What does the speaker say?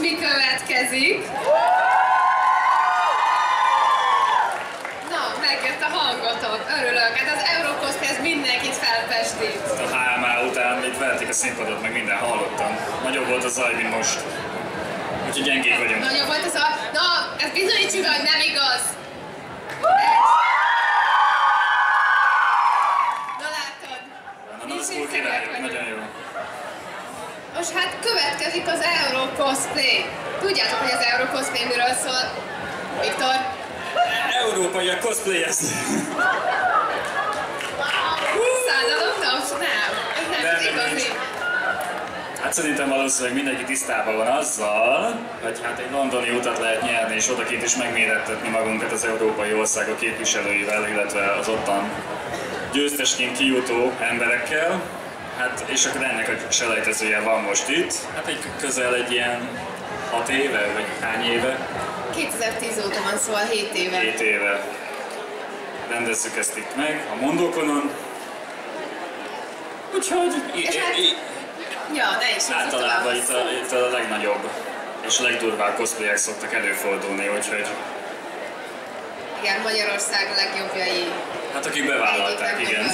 mi következik? Na, megjött a hangotok, örülök. Hát az Eurocosplay ez mindenkit felpestít. A HMA után itt verték a színpadot, meg minden hallottam. Nagyobb volt a zaj, mint most. Úgyhogy gyengék vagyunk. Nagyobb volt ez a... Na, ez bizonyítsuk, hogy nem igaz. Na látod? Na, Nincs az nagyon jó. Most hát következik az Eurocosplay. Tudjátok, hogy az Eurocosplay miről szól? Viktor? Európai a cosplayes. Századottam? Nem. Ez nem az igazi. Hát szerintem valószínűleg mindenki tisztában van azzal, hogy hát egy londoni utat lehet nyerni, és odakint is megmérettetni magunkat az európai országok képviselőivel, illetve az ottan győztesként kijutó emberekkel. Hát, és akkor ennek a selejtezője van most itt. Hát egy közel egy ilyen 6 éve, vagy hány éve? 2010 óta van szóval 7 éve. 7 éve rendezzük ezt itt meg, a Mondokonon. Úgyhogy És hát- Ja, ne is általában itt a, itt a legnagyobb és legdurvább cosplayek szoktak előfordulni, úgyhogy Igen, Magyarország legjobbjai. hát akik bevállalták, igen.